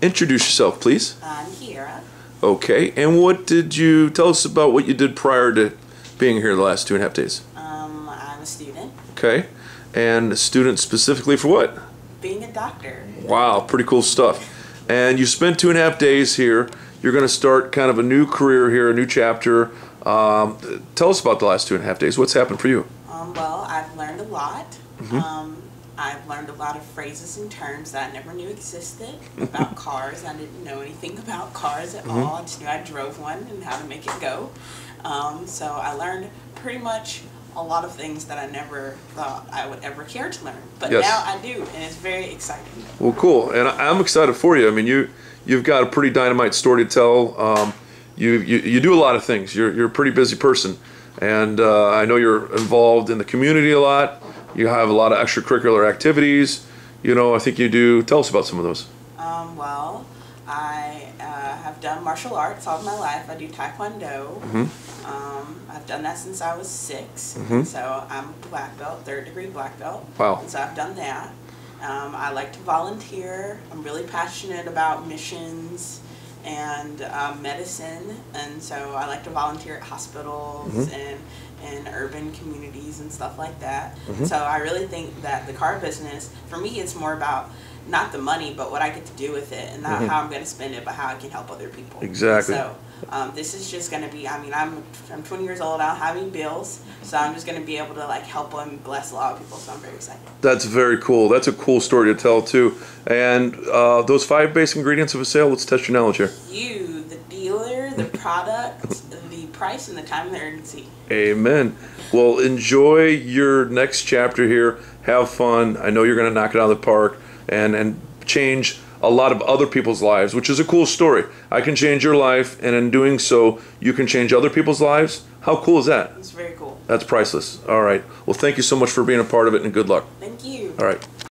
Introduce yourself, please. I'm Kiera. Okay, and what did you tell us about what you did prior to being here the last two and a half days? Um, I'm a student, Okay, and a student specifically for what? being a doctor. Wow, pretty cool stuff. And you spent two and a half days here. You're going to start kind of a new career here, a new chapter. Um, tell us about the last two and a half days. What's happened for you? Um, well, I've learned a lot. Um, I've learned a lot of phrases and terms that I never knew existed about cars. I didn't know anything about cars at all. I just knew I drove one and how to make it go. Um, so I learned pretty much a lot of things that I never thought I would ever care to learn. But Yes. now I do, and it's very exciting. Well, cool, and I'm excited for you. I mean, you you've got a pretty dynamite story to tell. Um, you, you you do a lot of things. You're you're a pretty busy person, and uh, I know you're involved in the community a lot. You have a lot of extracurricular activities. You know, I think you do. Tell us about some of those. Um, well, I uh, have done martial arts all of my life. I do taekwondo. Um, I've done that since I was 6 So I'm a black belt, third degree black belt. Wow. And so I've done that. Um, I like to volunteer. I'm really passionate about missions and um, medicine, and so I like to volunteer at hospitals and in urban communities and stuff like that. So I really think that the car business, for me, it's more about not the money, but what I get to do with it, and not how I'm going to spend it, but how I can help other people. Exactly. So um, this is just going to be. I mean, I'm I'm 20 years old. I have any bills, so I'm just going to be able to like help and bless a lot of people. So I'm very excited. That's very cool. That's a cool story to tell too. And uh, those five basic ingredients of a sale. Let's test your knowledge here. You, the dealer, the product, price, and the time and the urgency. Amen. Well, enjoy your next chapter here. Have fun. I know you're going to knock it out of the park and and change a lot of other people's lives, which is a cool story. I can change your life, and in doing so, you can change other people's lives. How cool is that? It's very cool. That's priceless. All right. Well, thank you so much for being a part of it, and good luck. Thank you. All right.